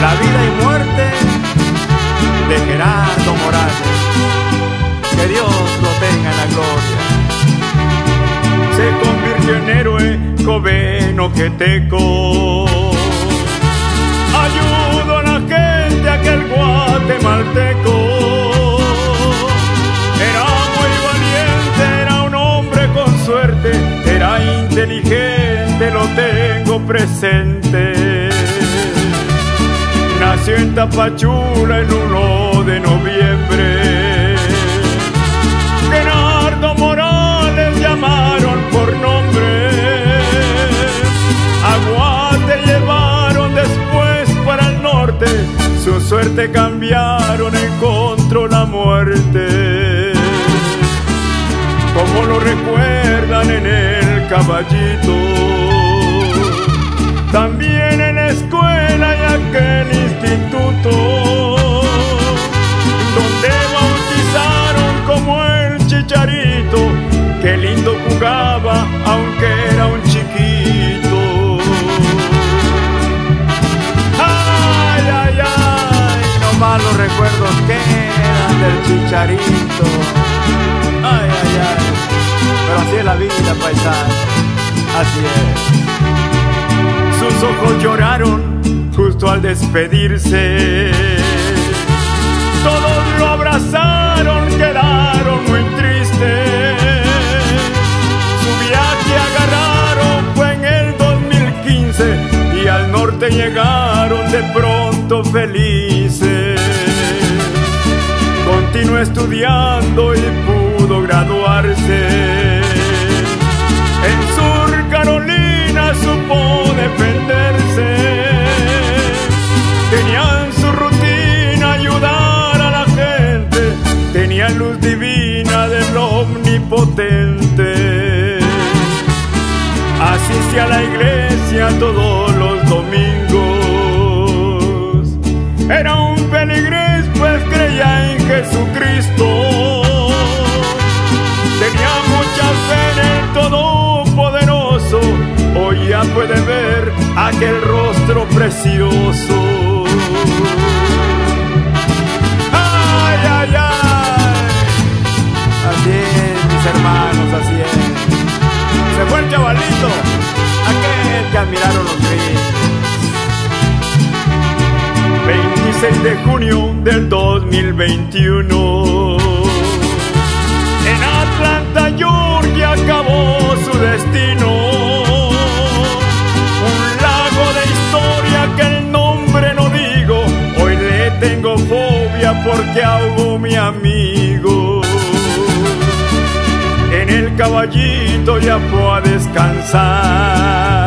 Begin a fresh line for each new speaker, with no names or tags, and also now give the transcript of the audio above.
La vida y muerte de Gerardo Morales. Que Dios lo tenga en la gloria. Se convirtió en héroe coveno que teco. Ayudo a la gente aquel guatemalteco. Era muy valiente, era un hombre con suerte, era inteligente, lo tengo presente. Nació en Tapachula el 1 de noviembre. Gerardo Morales llamaron por nombre. Aguate llevaron después para el norte. Su suerte cambiaron, encontró la muerte. Como lo recuerdan en el caballito. Aunque era un chiquito. Ay, ay, ay, no malos recuerdos quedan del chicharito. Ay, ay, ay, pero así es la vida, paisano, así es. Sus ojos lloraron justo al despedirse. Todos lo abrazaron, quedaron muy al norte llegaron de pronto felices. Continuó estudiando y pudo graduarse. En Sur Carolina supo defenderse. Tenían su rutina ayudar a la gente. Tenían luz divina del omnipotente. Asistía a la iglesia todos los domingos. Era un feligrés pues creía en Jesucristo. Tenía mucha fe en el Todopoderoso. Hoy ya puede ver aquel rostro precioso. Ay, ay, ay. Así es, mis hermanos, así es. Se fue el chavalito, 26 de junio del 2021. En Atlanta, Georgia, acabó su destino. Un lago de historia que el nombre no digo. Hoy le tengo fobia porque ahogó mi amigo. En el caballito ya fue a descansar.